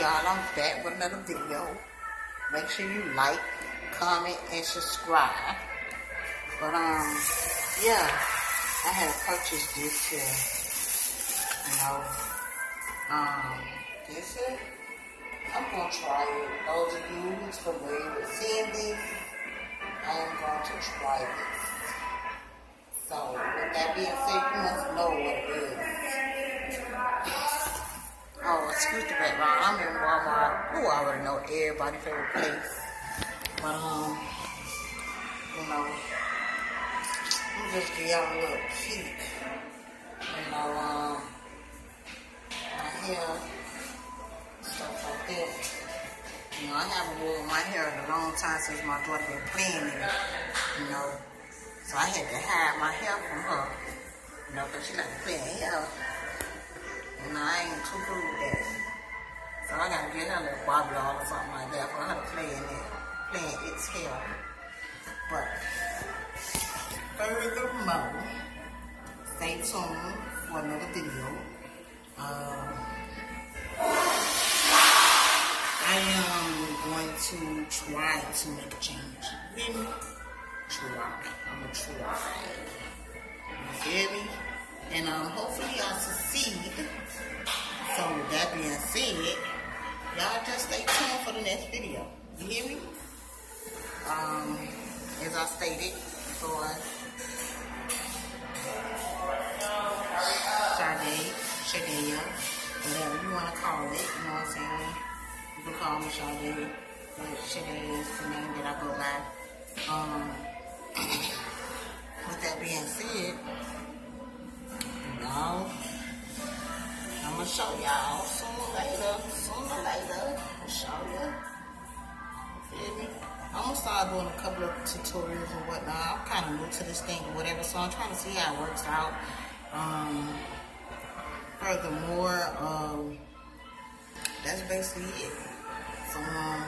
Y'all, I'm back with another video. Make sure you like, comment, and subscribe. But um, yeah, I had purchased this here. You know, um, this is. I'm gonna try it. Those of you who's familiar with seeing I am going to try this. So, with that being said, you must know Excuse the background. I'm in Walmart. Who already know everybody's favorite place. But, um, you know, I'm just give y'all a little peek. You know, um, my hair, stuff like that. You know, I haven't worn my hair in a long time since my daughter been playing in it, you know. So I had to hide my hair from her, you know, because she like to play in hair. And I ain't too cool with that. So I gotta get bobby doll or something like that for her to play in it, play in its hair. But furthermore, stay tuned for another video. Um, I am going to try to make a change. Really? Try. I'm gonna try. You feel me? And um, hopefully I succeed. So with that being said, y'all just stay tuned for the next video. You hear me? Um, as I stated before, Sade, Shadea, whatever you want to call it, you know what I'm saying? You can call me Sade, but Shadea is the name that I go by. Um, with that being said, y'all sooner or later, sooner or later, you. Feel me? I'm gonna start doing a couple of tutorials and whatnot. I'm kind of new to this thing or whatever, so I'm trying to see how it works out. Um, furthermore, um, that's basically it. So, um,